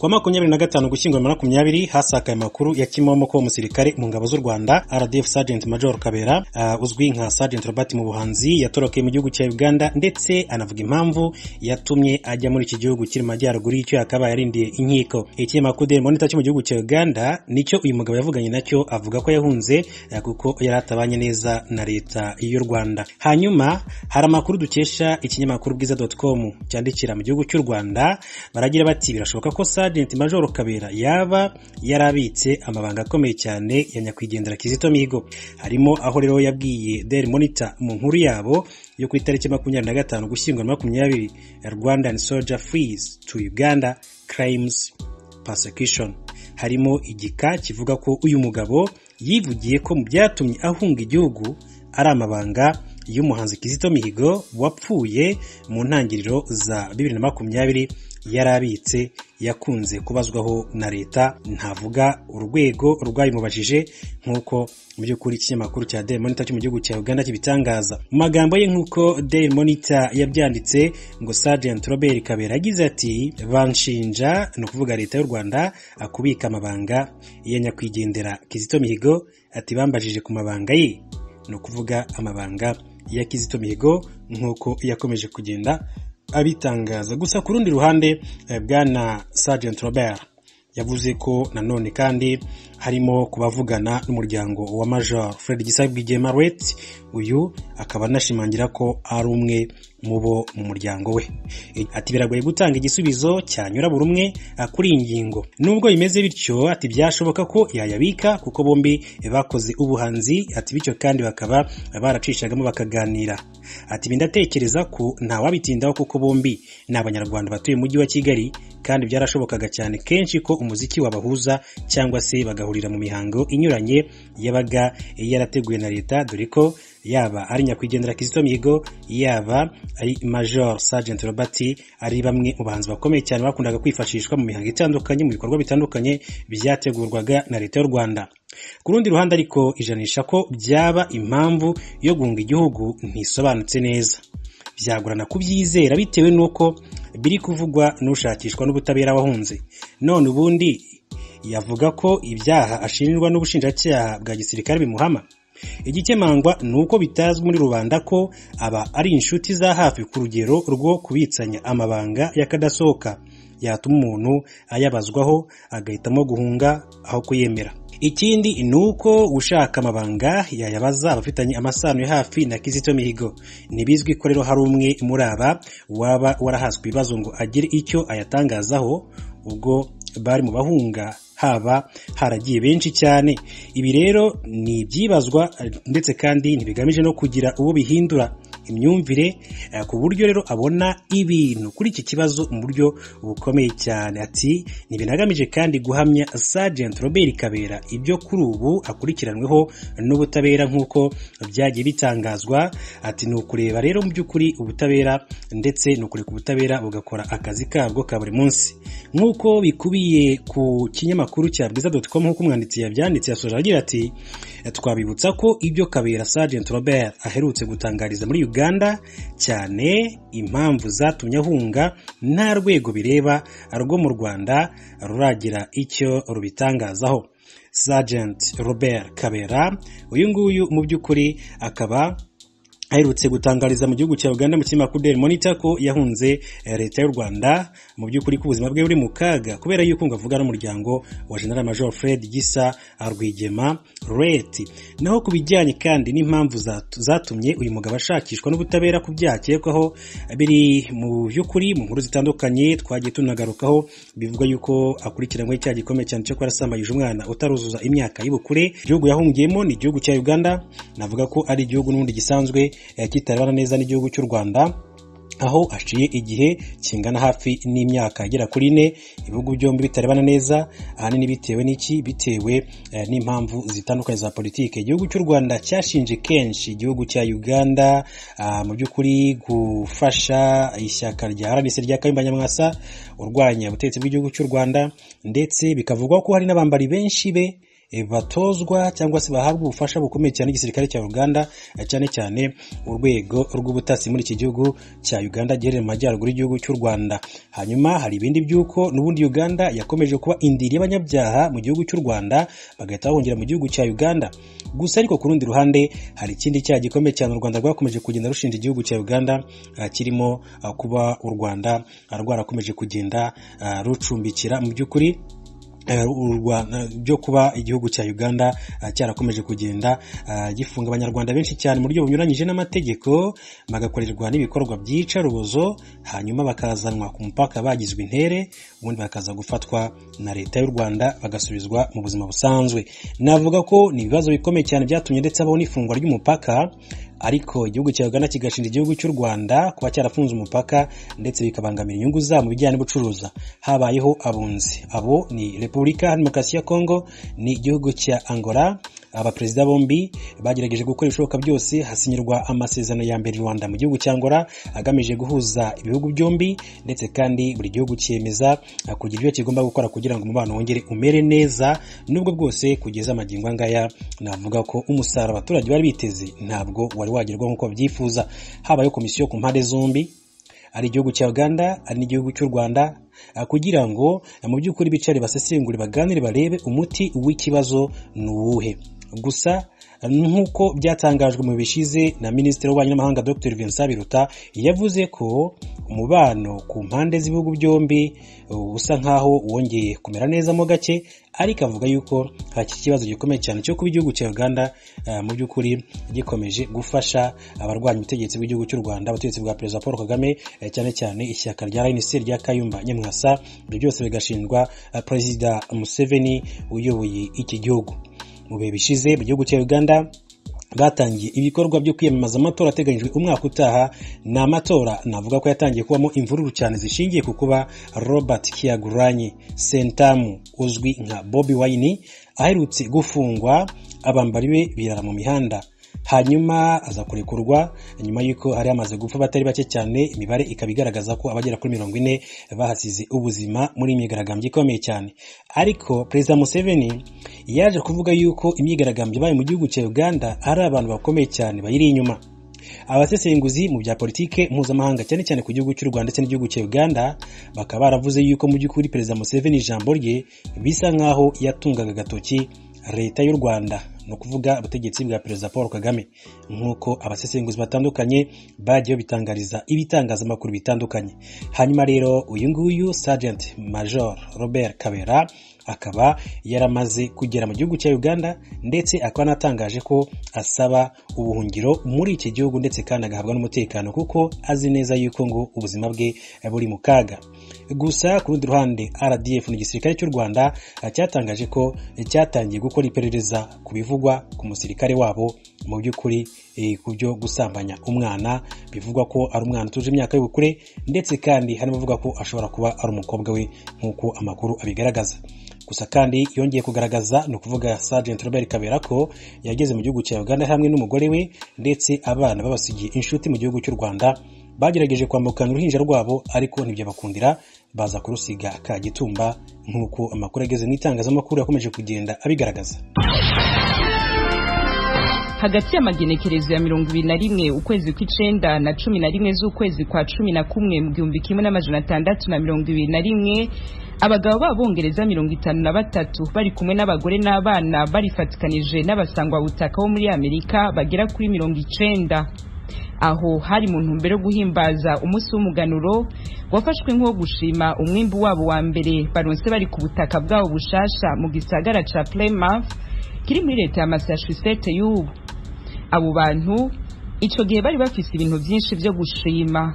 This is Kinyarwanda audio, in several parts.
kuwa makumyabiri na gatanu gushyingwa makumyabiri hasakaye amakuru ya kimomo ko umusirikare mu ngabo z'u rwanda rdf sergeant major kabera uh, uzwi nka sergeant robert mu buhanzi yatorokeye mu gihugu cya uganda ndetse anavuga impamvu yatumye ajya muri iki gihugu kiri mu majyaruguru y'icyo yakabaye yarindiye inkiko. Ikinyamakuru daily monitor cyo mu gihugu cya uganda ni cyo uyu mugabo yavuganye na cyo avuga ko yahunze uh, kuko yari atabanye neza na leta y'u rwanda. Hanyuma hari amakuru dukesha ikinyamakuru bwiza.com cyandikira mu gihugu cy'u rwanda baragira bati birashoboka ko Sergeant Major Kabera yaba yarabitse amabanga akomeye cyane ya nyakwigendera Kizito Mihigo. Harimo aho rero yabwiye Daily Monitor mu nkuru yabo yo ku itariki makumyabiri na gatanu gushyingwa makumyabiri. Rwandan Soldier Freeze to Uganda Crimes Persecution. Harimo igika kivuga ko uyu mugabo yivugiye ko mu byatumye ahunga igihugu ari amabanga y'umuhanzi Kizito Mihigo wapfuye mu ntangiriro za bibiri na makumyabiri yari abitse yakunze kubazwaho na leta. Ntavuga urwego rwabimubajije nk'uko mu by'ukuri ikinyamakuru cya Daily Monitor cyo mu gihugu cya Uganda kibitangaza. Mu magambo ye nk'uko Daily Monitor yabyanditse ngo Sergeant Robert Kabera yagize ati banshinja ni ukuvuga leta y'u Rwanda kubika amabanga ya nyakwigendera Kizito Mihigo. Ati bambajije ku mabanga ye. Ni ukuvuga amabanga ya Kizito Mihigo nk'uko yakomeje kugenda abitangaza. Gusa ku rundi ruhande bwana Sergeant Robert yavuze ko nanone kandi harimo kubavugana n'umuryango wa Major Fred Gisabwige Marwet uyu akaba anashimangira ko ari umwe mu bo mu muryango we. Ati biragoye gutanga igisubizo cyanyura buri umwe kuri iyi ngingo. Nubwo bimeze bityo ati byashoboka ko yayabika kuko bombi bakoze ubuhanzi. Ati bityo kandi bakaba baracishagamo bakaganira. Ati ndatekereza ko ntawabitindaho kuko bombi ni abanyarwanda batuye mu mujyi wa kigali kandi byarashobokaga cyane kenshi ko umuziki wabahuza cyangwa se bagahurira mu mihango inyuranye yabaga yarateguwe na leta dore ko yaba ari nyakwigendera Kizito Mihigo yaba ari Major Sergeant Robert ari bamwe mu bahanzi bakomeye cyane bakundaga kwifashishwa mu mihango itandukanye mu bikorwa bitandukanye byategurwaga na leta y'u Rwanda. Ku rundi ruhande ariko ijanisha ko byaba impamvu yo guhunga igihugu ntisobanutse neza. Byagorana kubyizera bitewe n'uko biri kuvugwa n'ushakishwa n'ubutabera wahunze. None ubundi yavuga ko ibyaha ashinjwa n'ubushinjacyaha bwa gisirikare bimuhama. Igikemangwa ni uko bitazwi muri rubanda ko aba ari inshuti za hafi ku rugero rwo kubitsanya amabanga y'akadasohoka yatuma umuntu ayabazwaho agahitamo guhunga aho kuyemera. Ikindi ni uko ushaka amabanga yayabaza abafitanye amasano ya hafi na Kizito Mihigo. Ntibizwi ko rero hari umwe muri aba waba warahaswe ibibazo ngo agire icyo ayatangazaho ubwo bari mu bahunga haba haragiye benshi cyane. Ibi rero ni ibyibazwa ndetse kandi ntibigamije no kugira uwo bihindura. Imyumvire ku buryo rero abona ibintu kuri iki kibazo mu buryo bukomeye cyane. Ati ntibinagamije kandi guhamya Sergeant Robert Kabera ibyo kuri ubu akurikiranweho n'ubutabera nk'uko byagiye bitangazwa. Ati ni ukureba rero mu by'ukuri ubutabera ndetse ni ukureka ubutabera bugakora akazi kabwo ka buri munsi. Nk'uko bikubiye ku kinyamakuru cya bwiza.com nk'uko umwanditsi yabyanditse yasoje agira ati twabibutsa ko ibyo Kabera Sergeant Robert aherutse gutangariza muri Uganda cyane impamvu zatumye ahunga nta rwego bireba rwo mu Rwanda ruragira icyo rubitangazaho. Sergeant Robert Kabera uyu nguyu mu by'ukuri akaba aherutse gutangariza mu gihugu cya Uganda mu kinyamakuru Daily Monitor ko yahunze leta y'u Rwanda mu by'ukuri ko ubuzima bwe buri mu kaga kubera yuko ngo avuga n'umuryango wa General Major Fred Gisa Rwigema Ret naho ku bijyanye kandi n'impamvu zatumye uyu mugabo ashakishwa n'ubutabera ku byaha akekwaho biri mu by'ukuri mu nkuru zitandukanye twagiye tunagarukaho bivuga yuko akurikiranywe icyaha gikomeye cyane cyo kwarasambanyije umwana utaruzuza imyaka y'ubukure. Igihugu yahungiyemo ni igihugu cya Uganda navuga ko ari igihugu n'ubundi gisanzwe kitarebana neza n'igihugu cy'u Rwanda aho aciye igihe kingana hafi n'imyaka igera kuri ine. Ibihugu byombi bitarebana neza ahanini bitewe n'iki? Bitewe n'impamvu zitandukanye za politiki. Igihugu cy'u Rwanda cyashinje kenshi. Igihugu cya Uganda mu by'ukuri gufasha ishyaka rya RNC rya Kayumba Nyamwasa urwanya ubutegetsi bw'igihugu cy'u Rwanda ndetse bikavugwa ko hari n'abambari benshi be batozwa cyangwa se bahabwa ubufasha bukomeye cyane igisirikare cya uganda cyane cyane urwego rw'ubutasi muri iki gihugu cya uganda giherereye mu majyaruguru y'igihugu cy'u rwanda. Hanyuma hari ibindi by'uko n'ubundi uganda yakomeje kuba indiri y'abanyabyaha mu gihugu cy'u rwanda bagahita bahungira mu gihugu cya uganda. Gusa ariko ku rundi ruhande hari ikindi cyaha gikomeye cyane u rwanda rwakomeje kugenda rushinja igihugu cya uganda kirimo kuba u rwanda rwarakomeje kugenda rucumbikira. Mu by'ukuri byo kuba igihugu cya uganda cyarakomeje kugenda gifunga abanyarwanda benshi cyane mu buryo bunyuranyije n'amategeko bagakorerwa n'ibikorwa by'iyicarubozo hanyuma bakazanwa ku mupaka bagizwe intere ubundi bakaza gufatwa na leta y'u rwanda bagasubizwa mu buzima busanzwe. Navuga ko ni ibibazo bikomeye cyane byatumye ndetse habaho n'ifungwa ry'umupaka ariko igihugu cya uganda kigashinja igihugu cy'u rwanda kuba cyarafunze umupaka ndetse bikabangamira inyungu zabo mu bijyanye n'ubucuruza habayeho abunzi. Abo ni repubulika ya demokarasi ya kongo ni igihugu cya angola abaperezida bombi bagerageje gukora ibishoboka byose hasinyirwa amasezerano ya mbere rwanda mu gihugu cya angola agamije guhuza ibihugu byombi ndetse kandi buri gihugu cyemeza kugira ibyo kigomba gukora kugira ngo umubano wongere umere neza nubwo bwose kugeza amagingo angaya navuga ko umusaruro abaturage bari biteze ntabwo wari wagerwaho nk'uko babyifuza habayeho komisiyo ku mpande zombi ari igihugu cya uganda ari n'igihugu cy'u rwanda kugira ngo mu by'ukuri bicare basesengure baganire barebe umuti w'ikibazo ni uwuhe. Gusa nk'uko byatangajwe mu bishize na minisitiri w'ububanyi n'amahanga dr. Vincent biruta yavuze ko umubano ku mpande z'ibihugu byombi usa nk'aho wongeye kumera neza mo gake ariko avuga yuko hakiri ikibazo gikomeye cyane cyo kuba igihugu cya uganda mu by'ukuri gikomeje gufasha abarwanya ubutegetsi bw'igihugu cy'u rwanda ubutegetsi bwa perezida paul kagame cyane cyane ishyaka rya rnc rya kayumba nyamwasa ibyo byose bigashinjwa perezida museveni uyoboye iki gihugu. Mu bihe bishize mu gihugu cya uganda batangiye ibikorwa byo kwiyamamaza amatora ateganyijwe umwaka utaha. Ni amatora navuga ko yatangiye kubamo imvururu cyane zishingiye ku kuba robert kiyaguranyi sentamu uzwi nka bobi wine aherutse gufungwa. Abambari be birara mu mihanda. Hanyuma aza kurekurwa nyuma y'uko hari hamaze gupfa batari bake cyane imibare ikaba igaragaza ko abagera kuri mirongo ine bahasize ubuzima muri imyigaragambyo ikomeye cyane. Ariko perezida museveni yaje kuvuga yuko imyigaragambyo ibaye mu gihugu cya uganda ari abantu bakomeye cyane bayiri inyuma. Abasesenguzi mu bya politike mpuzamahanga cyane cyane ku gihugu cy'u rwanda ndetse n'igihugu cya uganda bakaba baravuze yuko mu by'ukuri perezida museveni ijambo rye bisa nk'aho yatungaga agatoki leta y'u rwanda. Ni ukuvuga ubutegetsi bwa perezida paul kagame. Nk'uko abasesenguzi batandukanye bagiye babitangariza ibitangazamakuru bitandukanye. Hanyuma rero uyu nguyu sergeant major robert kabera akaba yaramaze kugera mu gihugu cya uganda ndetse akaba anatangaje ko asaba ubuhungiro muri iki gihugu ndetse kandi agahabwa n'umutekano kuko azi neza yuko ngo ubuzima bwe buri mu kaga. Gusa ku rundi ruhande rdf ni igisirikare cy'u rwanda cyatangaje ko cyatangiye gukora iperereza ku bivugwa ku musirikare wabo mu by'ukuri ku byo gusambanya umwana. Bivugwa ko ari umwana utuje imyaka y'ubukure ndetse kandi harimo avuga ko ashobora kuba ari umukobwa we nk'uko amakuru abigaragaza. Gusa kandi yongeye kugaragaza ni ukuvuga Sergeant Robert Kabera ko yageze mu gihugu cya Uganda hamwe n'umugore we ndetse abana babasigiye inshuti mu gihugu cy'u Rwanda. Bagerageje kwambukana uruhinja rwabo ariko ntibyabakundira. Baza kurusiga kagitumba nk'uko amakuru ageze mu itangazamakuru yakomeje kugenda abigaragaza. Hagati y'amagenekerezo ya mirongo ibiri na rimwe ukwezi kw'icenda na cumi na rimwe z'ukwezi kwa cumi na kumwe mu gihumbi kimwe n'amajana atandatu na mirongo ibiri na rimwe abagabo b'abongereza mirongo itanu na batatu bari kumwe n'abagore n'abana barifatikanije n'abasangwabutaka bo muri amerika bagera kuri mirongo icenda. Aho hari mu ntumbero yo guhimbaza umunsi w'umuganuro wafashwe nk'uwo gushima umwimbu wabo wa mbere. Baronse bari ku butaka bwabo bushasha mu gisagara ca Plymouth kiri muri leta ya Massachusetts y'ubu. Abo bantu ico gihe bari bafise ibintu vyinshi vyo gushima.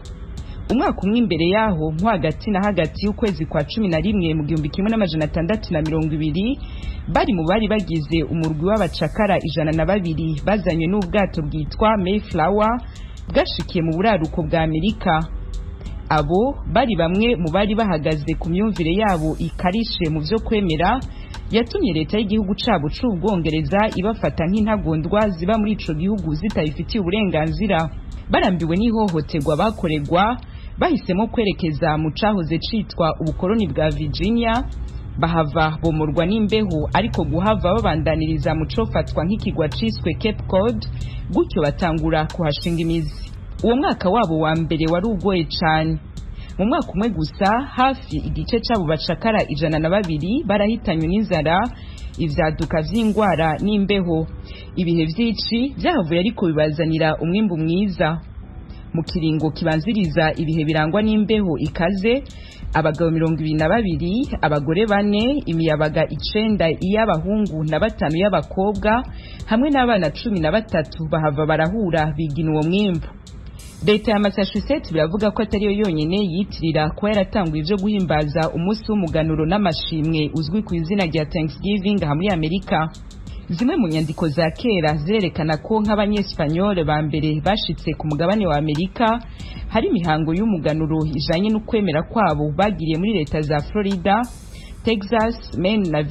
Umwaka umwe imbere yaho nko hagati na hagati y'ukwezi kwa cumi na rimwe mu gihumbi kimwe n'amajana atandatu na mirongo ibiri bari mu bari bagize umurwi w'abacakara ijana na babiri bazanywe n'ubwato bwitwa Mayflower bwashikiye mu buraruko bwa amerika. Abo bari bamwe mu bari bahagaze ku myumvire yabo ikarishe mu vyo kwemera yatumye leta y'igihugu cabo c'ubwongereza ibafata nk'intagondwa ziba muri ico gihugu zitabifitiye uburenganzira. Barambiwe n'ihohoterwa bakoregwa bahisemo kwerekeza mu cahoze citwa ubukoloni bwa Virginia bahava bomorwa n'imbeho ariko guhava babandaniriza mu cofatwa nk'ikigwa ciswe cape cod gutyo batangura kuhashinga imizi. Uwo mwaka wabo wa mbere wari ugoye cane. Mu mwaka umwe gusa hafi igice c'abo bacakara ijana na babiri barahitanywe n'inzara ivyaduka vy'ingwara n'imbeho. Ibihe vy'ici vyahavuye ariko bibazanira umwimbu mwiza. Mu kiringo kibanziriza ibihe birangwa n'imbeho ikaze abagabo mirongo ibiri na babiri abagore bane imiyabaga icenda iy'abahungu na batanu y'abakobwa hamwe n'abana cumi na batatu bahava barahura bigina uwo mwimbu. Leta ya massachusetts biravuga ko atariyo yonyine yitirira kuba yaratanguye ivyo guhimbaza umunsi w'umuganuro n'amashimwe uzwi ku izina rya thanksgiving aha muri amerika. Zimwe mu nyandiko za kera zirerekana ko nk'abanyesipanyole ba mbere bashitse ku mugabane wa amerika hari imihango y'umuganuro ijanye n'ukwemera kwabo bagiriye muri leta za florida texas maine na